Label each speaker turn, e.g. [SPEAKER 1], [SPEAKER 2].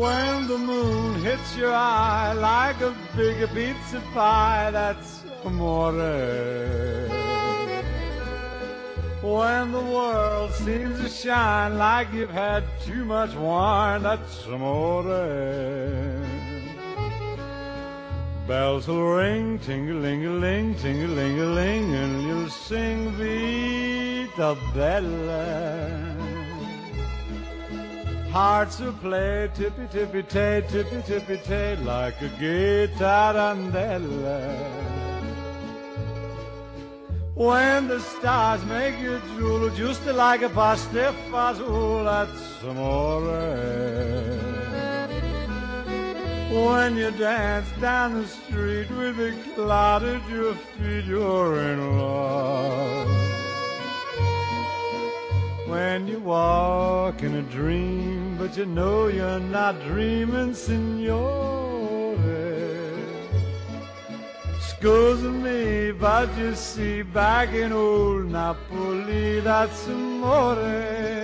[SPEAKER 1] When the moon hits your eye like a big pizza pie, that's amore. When the world seems to shine like you've had too much wine, that's amore. Bells will ring, ting-a-ling-a-ling, ting-a-ling-a-ling, and you'll sing Vita Bella. Hearts will play tippy-tippy-tay, tippy-tippy-tay, like a gay tarantella. When the stars make you drool, just like a pasta fazool, that's amore. When you dance down the street with a cloud at your feet, you're in love. When you walk in a dream, but you know you're not dreaming, signore. Scusa me, but you see, back in old Napoli, that's amore.